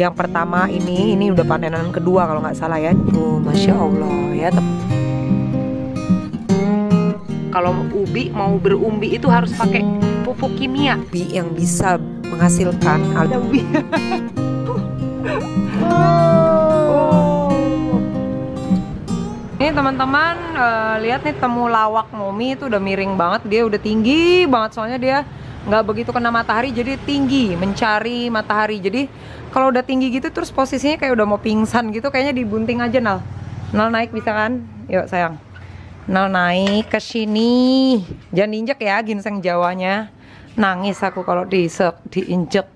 yang pertama ini ini udah panenan kedua kalau nggak salah ya. Tuh masya allah ya kalau ubi mau berumbi itu harus pakai pupuk kimia. Ubi yang bisa menghasilkan ubi Ini teman-teman uh, lihat nih temu lawak momi itu udah miring banget, dia udah tinggi banget soalnya dia nggak begitu kena matahari jadi tinggi mencari matahari. Jadi kalau udah tinggi gitu terus posisinya kayak udah mau pingsan gitu kayaknya dibunting aja nal. Nal naik bisa kan? Yuk sayang. Nal naik ke sini. Jangan diinjek ya ginseng jawanya. Nangis aku kalau diisek diinjek.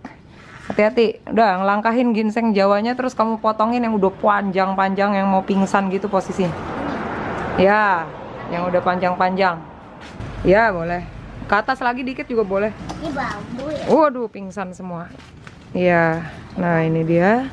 Hati-hati. Udah ngelangkahin ginseng jawanya terus kamu potongin yang udah panjang-panjang yang mau pingsan gitu posisi. Ya yang udah panjang-panjang. Ya boleh ke atas lagi dikit juga boleh. Ini bambu ya? Waduh, pingsan semua. Iya, nah ini dia.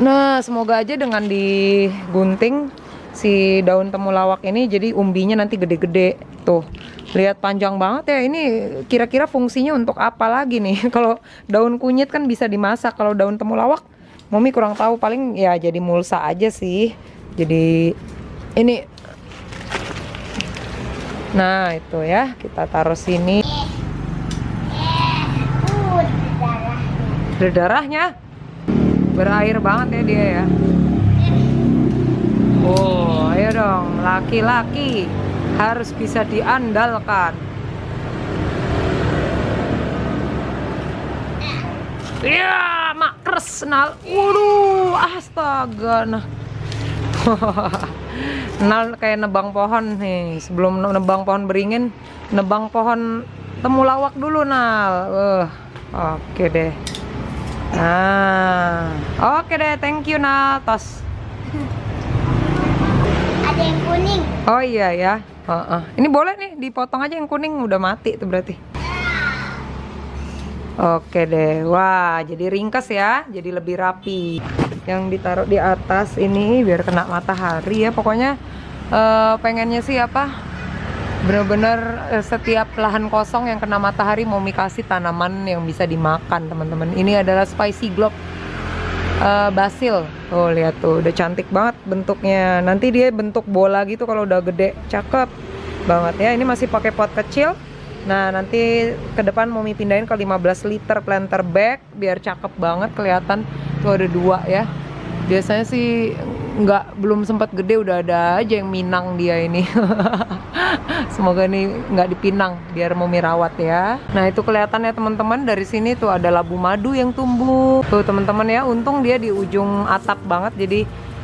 Nah, semoga aja dengan digunting si daun temulawak ini jadi umbinya nanti gede-gede. Tuh, lihat panjang banget ya. Ini kira-kira fungsinya untuk apa lagi nih? Kalau daun kunyit kan bisa dimasak. Kalau daun temulawak, Mami kurang tahu. Paling ya jadi mulsa aja sih. Jadi ini Nah, itu ya, kita taruh sini. Ada darahnya. Berair banget ya dia ya. Oh, ayo dong, laki-laki harus bisa diandalkan. Ya, mak nal. Waduh, astaga. Nah. Nal kayak nebang pohon nih. Sebelum nebang pohon beringin, nebang pohon temulawak dulu Nal. Uh, oke okay deh. Nah, oke okay deh. Thank you Nal. Tos. Ada yang kuning. Oh iya ya. Uh -uh. Ini boleh nih dipotong aja yang kuning udah mati tuh berarti. Oke deh, wah jadi ringkas ya, jadi lebih rapi. Yang ditaruh di atas ini biar kena matahari ya, pokoknya uh, pengennya sih apa? Bener-bener uh, setiap lahan kosong yang kena matahari mau kasih tanaman yang bisa dimakan teman-teman. Ini adalah spicy globe uh, basil. Oh lihat tuh, udah cantik banget bentuknya. Nanti dia bentuk bola gitu kalau udah gede, cakep banget ya. Ini masih pakai pot kecil Nah nanti ke depan mau pindahin ke 15 liter planter bag biar cakep banget kelihatan tuh ada dua ya. Biasanya sih nggak belum sempat gede udah ada aja yang minang dia ini. Semoga ini nggak dipinang biar mau mirawat ya. Nah itu kelihatannya teman-teman dari sini tuh ada labu madu yang tumbuh. Tuh teman-teman ya untung dia di ujung atap banget jadi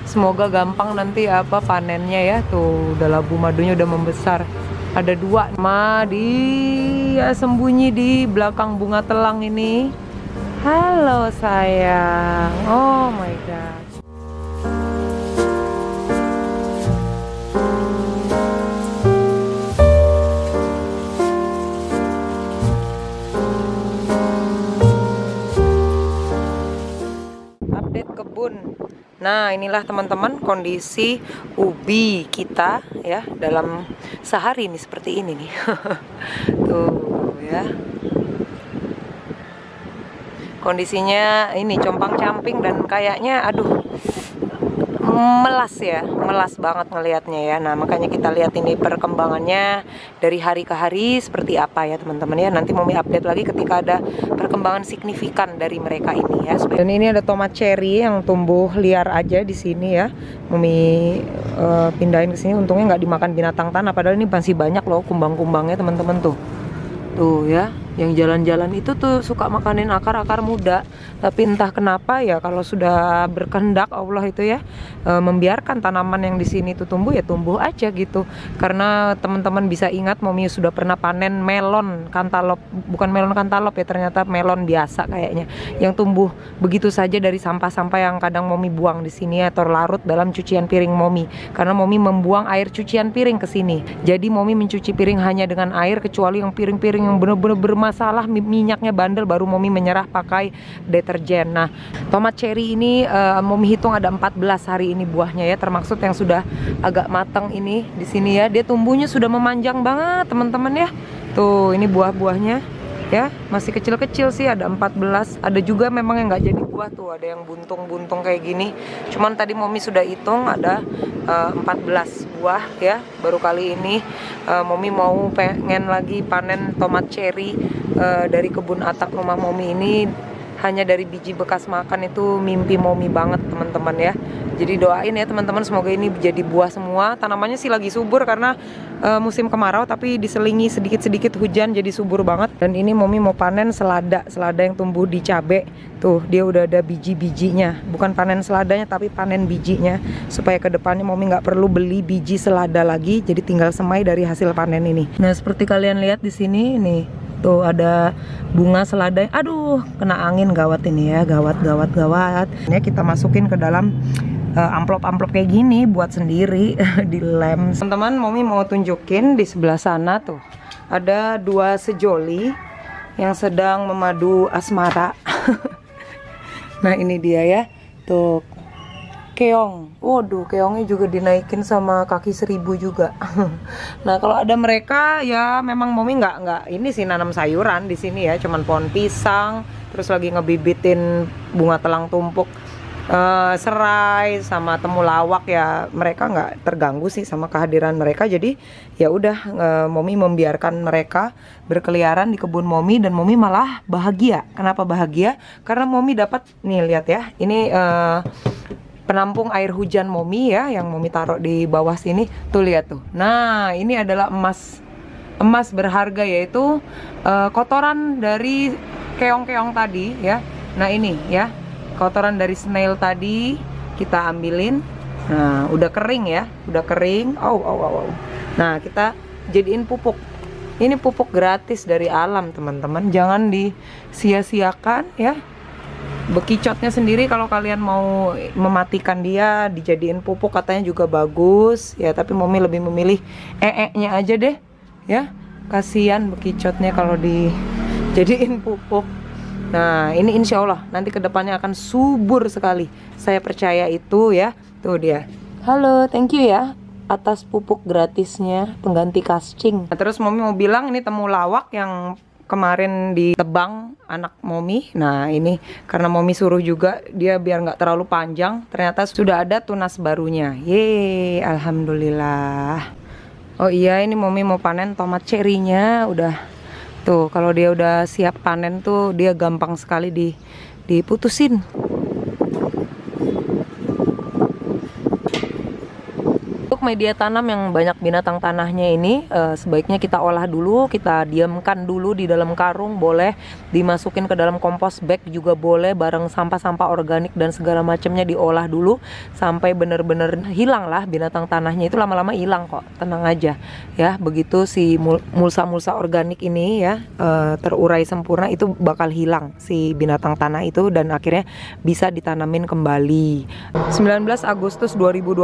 semoga gampang nanti apa panennya ya. Tuh udah labu madunya udah membesar ada dua. Ma di ya, sembunyi di belakang bunga telang ini. Halo sayang. Oh my god. Nah, inilah teman-teman kondisi ubi kita ya dalam sehari ini seperti ini nih. Tuh ya. Kondisinya ini compang-camping dan kayaknya aduh melas ya, melas banget ngelihatnya ya. Nah, makanya kita lihat ini perkembangannya dari hari ke hari seperti apa ya, teman-teman ya. Nanti mau update lagi ketika ada perkembangan signifikan dari mereka ini ya. Dan ini ada tomat cherry yang tumbuh liar aja di sini ya. Mumi uh, pindahin ke sini untungnya nggak dimakan binatang tanah padahal ini masih banyak loh kumbang-kumbangnya teman-teman tuh. Tuh ya yang jalan-jalan itu tuh suka makanin akar-akar muda. Tapi entah kenapa ya kalau sudah berkehendak Allah itu ya e, membiarkan tanaman yang di sini tuh tumbuh ya tumbuh aja gitu. Karena teman-teman bisa ingat Momi sudah pernah panen melon kantalop. Bukan melon kantalop ya ternyata melon biasa kayaknya. Yang tumbuh begitu saja dari sampah-sampah yang kadang Momi buang di sini atau larut dalam cucian piring Momi karena Momi membuang air cucian piring ke sini. Jadi Momi mencuci piring hanya dengan air kecuali yang piring-piring yang benar-benar bermanfaat masalah minyaknya bandel baru Momi menyerah pakai deterjen. Nah, tomat cherry ini uh, Momi hitung ada 14 hari ini buahnya ya, termasuk yang sudah agak matang ini di sini ya. Dia tumbuhnya sudah memanjang banget, teman-teman ya. Tuh, ini buah-buahnya. Ya masih kecil-kecil sih ada 14 ada juga memang yang nggak jadi buah tuh ada yang buntung-buntung kayak gini. Cuman tadi Momi sudah hitung ada uh, 14 buah ya baru kali ini. Uh, Momi mau pengen lagi panen tomat cherry uh, dari kebun atap rumah Momi ini hanya dari biji bekas makan itu mimpi momi banget teman-teman ya. Jadi doain ya teman-teman semoga ini jadi buah semua. Tanamannya sih lagi subur karena uh, musim kemarau tapi diselingi sedikit-sedikit hujan jadi subur banget. Dan ini momi mau panen selada selada yang tumbuh di cabe. Tuh dia udah ada biji-bijinya. Bukan panen seladanya tapi panen bijinya. Supaya ke depannya momi nggak perlu beli biji selada lagi jadi tinggal semai dari hasil panen ini. Nah seperti kalian lihat di sini nih Tuh ada bunga selada. Aduh, kena angin gawat ini ya, gawat gawat gawat. Ini kita masukin ke dalam uh, amplop-amplop kayak gini buat sendiri di lem. Teman-teman, Momi mau tunjukin di sebelah sana tuh. Ada dua sejoli yang sedang memadu asmara. nah, ini dia ya. Tuh keong. Waduh, keongnya juga dinaikin sama kaki seribu juga. nah, kalau ada mereka ya memang momi nggak nggak ini sih nanam sayuran di sini ya, cuman pohon pisang, terus lagi ngebibitin bunga telang tumpuk. Uh, serai sama temulawak ya mereka nggak terganggu sih sama kehadiran mereka jadi ya udah uh, momi membiarkan mereka berkeliaran di kebun momi dan momi malah bahagia kenapa bahagia karena momi dapat nih lihat ya ini uh, penampung air hujan Momi ya yang Momi taruh di bawah sini. Tuh lihat tuh. Nah ini adalah emas. Emas berharga yaitu uh, kotoran dari keong-keong tadi ya. Nah ini ya. Kotoran dari snail tadi kita ambilin. Nah udah kering ya. Udah kering. Oh oh oh, oh. nah kita jadiin pupuk. Ini pupuk gratis dari alam teman-teman. Jangan disia-siakan ya bekicotnya sendiri kalau kalian mau mematikan dia dijadiin pupuk katanya juga bagus. Ya tapi momi lebih memilih ee-nya aja deh. Ya kasihan bekicotnya kalau dijadiin pupuk. Nah ini insya Allah nanti ke depannya akan subur sekali. Saya percaya itu ya. Tuh dia. Halo thank you ya atas pupuk gratisnya pengganti kascing nah, terus momi mau bilang ini temulawak yang kemarin ditebang anak momi. Nah ini karena momi suruh juga dia biar nggak terlalu panjang ternyata sudah ada tunas barunya. Ye alhamdulillah. Oh iya ini momi mau panen tomat cerinya udah. Tuh kalau dia udah siap panen tuh dia gampang sekali di diputusin untuk media tanam yang banyak binatang tanahnya ini uh, sebaiknya kita olah dulu, kita diamkan dulu di dalam karung, boleh dimasukin ke dalam kompos bag juga boleh, bareng sampah-sampah organik dan segala macamnya diolah dulu sampai benar-benar hilang lah binatang tanahnya itu lama-lama hilang kok, tenang aja ya. Begitu si mulsa-mulsa organik ini ya uh, terurai sempurna itu bakal hilang si binatang tanah itu dan akhirnya bisa ditanamin kembali. 19 Agustus 2020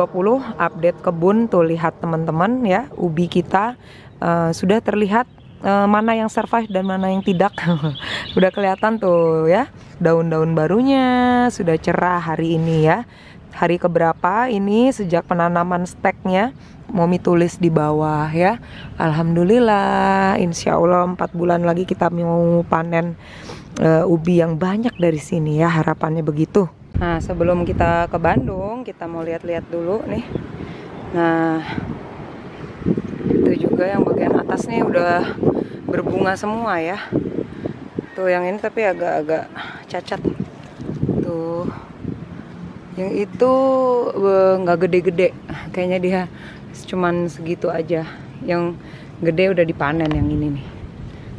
update kebun kebun tuh lihat teman-teman ya ubi kita uh, sudah terlihat uh, mana yang survive dan mana yang tidak. Udah kelihatan tuh ya daun-daun barunya sudah cerah hari ini ya. Hari keberapa ini sejak penanaman steknya Momi tulis di bawah ya. Alhamdulillah Insya Allah 4 bulan lagi kita mau panen uh, ubi yang banyak dari sini ya harapannya begitu. Nah sebelum kita ke Bandung kita mau lihat-lihat dulu nih Nah, itu juga yang bagian atas nih udah berbunga semua ya. Tuh yang ini tapi agak-agak cacat. Tuh. Yang itu nggak gede-gede. Kayaknya dia cuman segitu aja. Yang gede udah dipanen yang ini nih.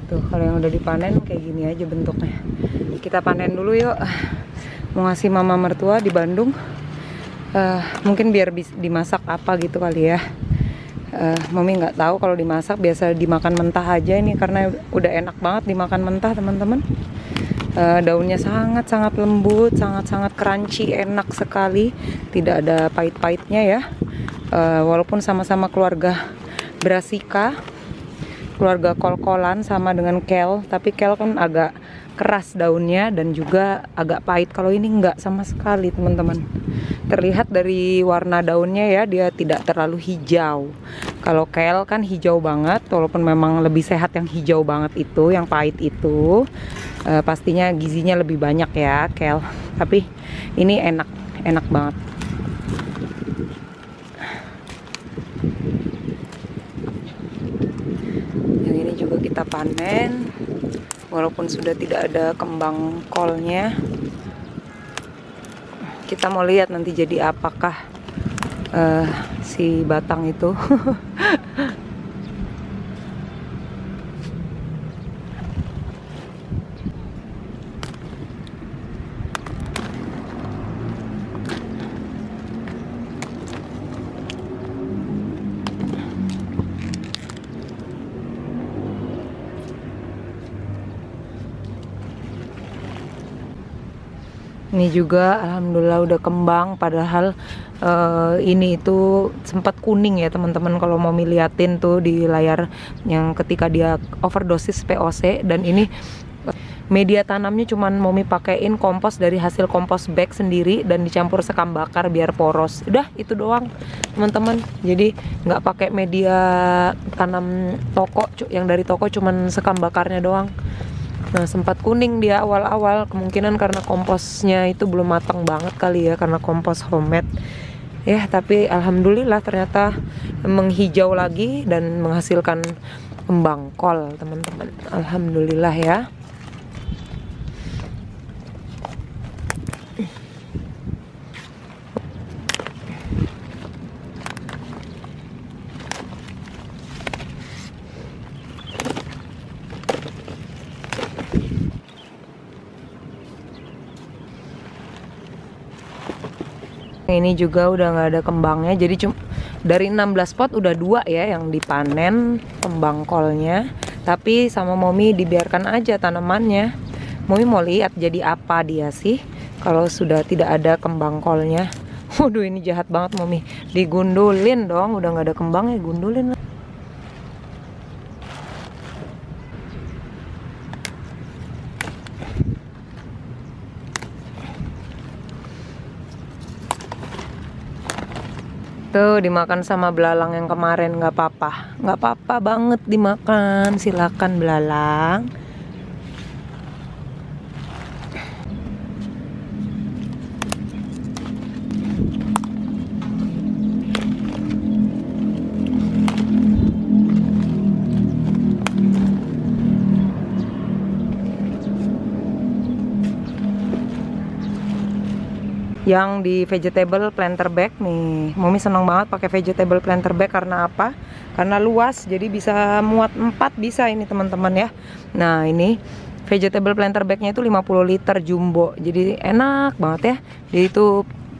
Tuh, kalau yang udah dipanen kayak gini aja bentuknya. Kita panen dulu yuk. Mau ngasih mama mertua di Bandung uh, mungkin biar dimasak apa gitu kali ya. Uh, mami nggak tahu kalau dimasak biasa dimakan mentah aja ini karena udah enak banget dimakan mentah teman-teman. Uh, daunnya sangat sangat lembut sangat sangat crunchy enak sekali. Tidak ada pahit-pahitnya ya. Uh, walaupun sama-sama keluarga brasika keluarga kol-kolan sama dengan kel tapi kel kan agak keras daunnya dan juga agak pahit. Kalau ini enggak sama sekali teman-teman terlihat dari warna daunnya ya dia tidak terlalu hijau. Kalau kale kan hijau banget walaupun memang lebih sehat yang hijau banget itu yang pahit itu uh, pastinya gizinya lebih banyak ya kale tapi ini enak enak banget. Yang ini juga kita panen walaupun sudah tidak ada kembang kolnya kita mau lihat nanti jadi apakah uh, si batang itu ini juga alhamdulillah udah kembang. Padahal uh, ini itu sempat kuning ya teman-teman kalau mau miliatin tuh di layar yang ketika dia overdosis POC dan ini media tanamnya cuman Momi pakein kompos dari hasil kompos bag sendiri dan dicampur sekam bakar biar poros. Udah itu doang teman-teman. Jadi nggak pakai media tanam toko yang dari toko cuman sekam bakarnya doang Nah sempat kuning dia awal-awal kemungkinan karena komposnya itu belum matang banget kali ya karena kompos homemade. Ya tapi alhamdulillah ternyata menghijau lagi dan menghasilkan kembang kol teman-teman. Alhamdulillah ya ini juga udah nggak ada kembangnya. Jadi cuma dari 16 pot udah dua ya yang dipanen kembang kolnya. Tapi sama momi dibiarkan aja tanamannya. Momi mau lihat jadi apa dia sih kalau sudah tidak ada kembang kolnya. Waduh ini jahat banget momi. Digundulin dong udah nggak ada kembangnya gundulin Tuh dimakan sama belalang yang kemarin nggak apa-apa, nggak apa-apa banget dimakan. Silakan belalang. Yang di vegetable planter bag nih. Mami senang banget pakai vegetable planter bag karena apa? Karena luas jadi bisa muat 4 bisa ini teman-teman ya. Nah ini vegetable planter bagnya itu 50 liter jumbo. Jadi enak banget ya. Jadi itu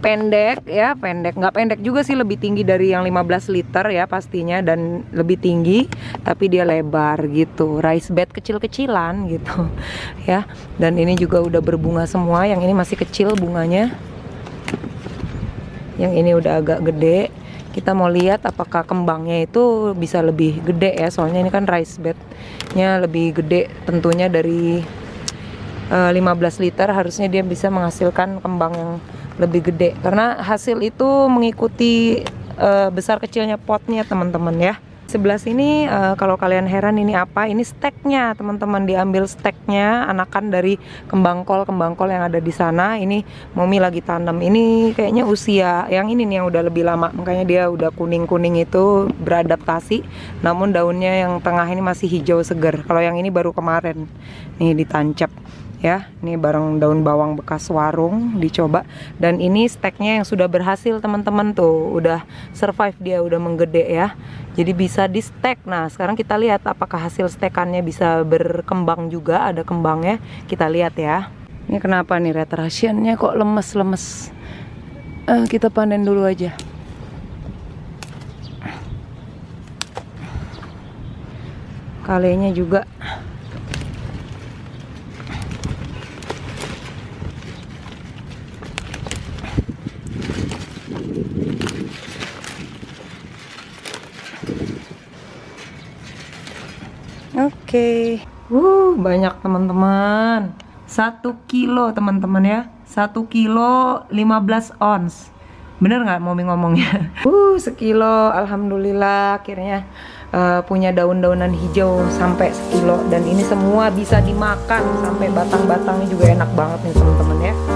pendek ya pendek. Nggak pendek juga sih lebih tinggi dari yang 15 liter ya pastinya. Dan lebih tinggi tapi dia lebar gitu. Rice bed kecil-kecilan gitu ya. Dan ini juga udah berbunga semua. Yang ini masih kecil bunganya yang ini udah agak gede. Kita mau lihat apakah kembangnya itu bisa lebih gede ya. Soalnya ini kan rice bednya lebih gede tentunya dari uh, eh, 15 liter. Harusnya dia bisa menghasilkan kembang yang lebih gede. Karena hasil itu mengikuti uh, besar kecilnya potnya teman-teman ya sebelah sini uh, kalau kalian heran ini apa ini steknya teman-teman. Diambil steknya anakan dari kembang kol kembang kol yang ada di sana. Ini momi lagi tanam. Ini kayaknya usia yang ini nih yang udah lebih lama. Makanya dia udah kuning kuning itu beradaptasi. Namun daunnya yang tengah ini masih hijau segar kalau yang ini baru kemarin. Nih ditancap ya. Ini barang daun bawang bekas warung dicoba. Dan ini steknya yang sudah berhasil teman-teman tuh. Udah survive dia udah menggede ya. Jadi bisa di stek. Nah sekarang kita lihat apakah hasil stekannya bisa berkembang juga ada kembangnya. Kita lihat ya. Ini kenapa nih retrasiannya kok lemes-lemes? Uh, kita panen dulu aja. Kalenya juga Oke, uh banyak teman-teman. Satu kilo teman-teman ya, satu kilo 15 ons. Bener nggak Momi ngomongnya? Uh, sekilo, alhamdulillah akhirnya uh, punya daun-daunan hijau sampai sekilo dan ini semua bisa dimakan sampai batang-batangnya juga enak banget nih teman-teman ya.